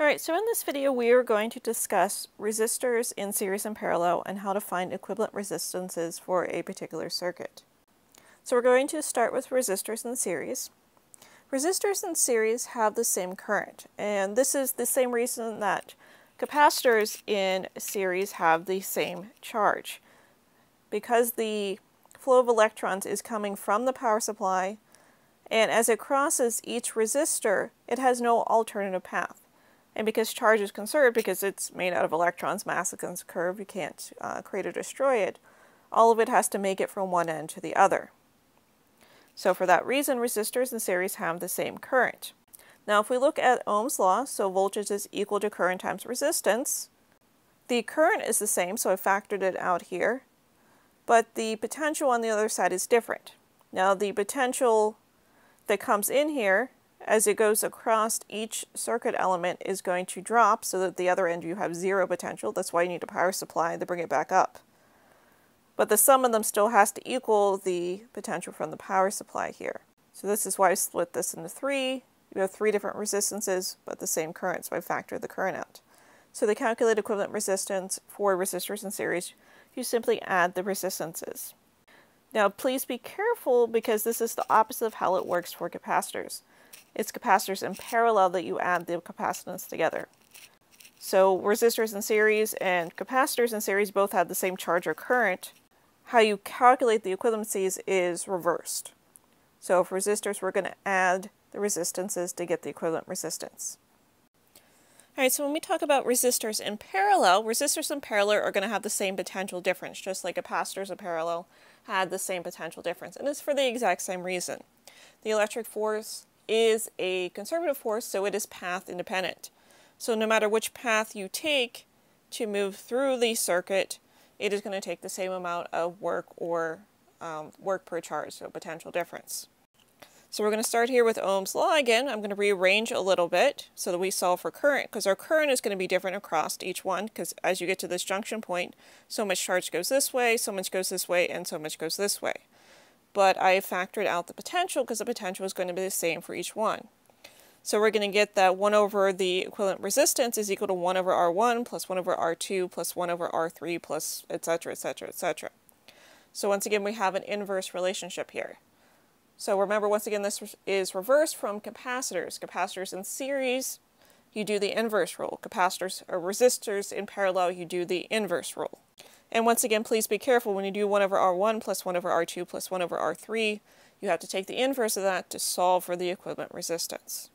Alright, so in this video we are going to discuss resistors in series and parallel and how to find equivalent resistances for a particular circuit. So we're going to start with resistors in series. Resistors in series have the same current, and this is the same reason that capacitors in series have the same charge. Because the flow of electrons is coming from the power supply, and as it crosses each resistor, it has no alternative path. And because charge is conserved, because it's made out of electrons, mass is conserved, you can't uh, create or destroy it, all of it has to make it from one end to the other. So for that reason, resistors in series have the same current. Now if we look at Ohm's law, so voltage is equal to current times resistance, the current is the same, so I factored it out here, but the potential on the other side is different. Now the potential that comes in here as it goes across each circuit element is going to drop so that the other end you have zero potential. That's why you need a power supply to bring it back up. But the sum of them still has to equal the potential from the power supply here. So this is why I split this into three. You have three different resistances, but the same current, so I factored the current out. So to calculate equivalent resistance for resistors in series, you simply add the resistances. Now please be careful because this is the opposite of how it works for capacitors it's capacitors in parallel that you add the capacitance together. So resistors in series and capacitors in series both have the same charge or current. How you calculate the equivalencies is reversed. So for resistors, we're going to add the resistances to get the equivalent resistance. Alright, so when we talk about resistors in parallel, resistors in parallel are going to have the same potential difference, just like capacitors in parallel had the same potential difference. And it's for the exact same reason. The electric force is a conservative force, so it is path independent. So no matter which path you take to move through the circuit, it is going to take the same amount of work or um, work per charge, so potential difference. So we're going to start here with Ohm's law again. I'm going to rearrange a little bit so that we solve for current because our current is going to be different across each one because as you get to this junction point, so much charge goes this way, so much goes this way, and so much goes this way but I factored out the potential because the potential is going to be the same for each one. So we're going to get that 1 over the equivalent resistance is equal to 1 over R1 plus 1 over R2 plus 1 over R3 plus etc. etc. etc. So once again we have an inverse relationship here. So remember once again this is reversed from capacitors. Capacitors in series you do the inverse rule. Capacitors or resistors in parallel you do the inverse rule. And once again, please be careful when you do 1 over r1 plus 1 over r2 plus 1 over r3, you have to take the inverse of that to solve for the equivalent resistance.